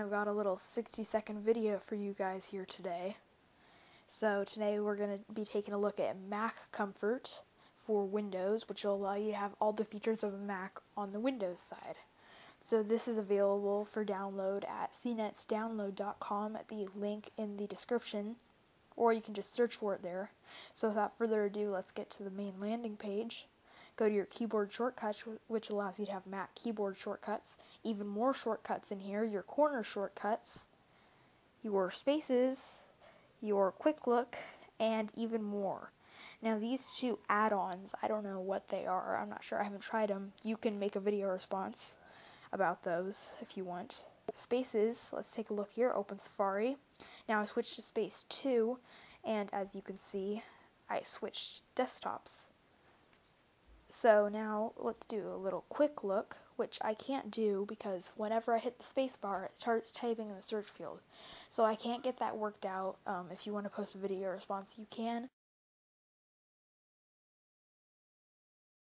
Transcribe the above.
I've got a little 60 second video for you guys here today. So today we're going to be taking a look at Mac Comfort for Windows, which will allow you to have all the features of a Mac on the Windows side. So this is available for download at cnetsdownload.com at the link in the description, or you can just search for it there. So without further ado, let's get to the main landing page. Go to your keyboard shortcuts, which allows you to have Mac keyboard shortcuts. Even more shortcuts in here, your corner shortcuts, your spaces, your quick look, and even more. Now these two add-ons, I don't know what they are. I'm not sure. I haven't tried them. You can make a video response about those if you want. Spaces, let's take a look here. Open Safari. Now I switched to Space 2, and as you can see, I switched desktops. So now let's do a little quick look, which I can't do because whenever I hit the spacebar, it starts typing in the search field. So I can't get that worked out. Um, if you want to post a video response, you can.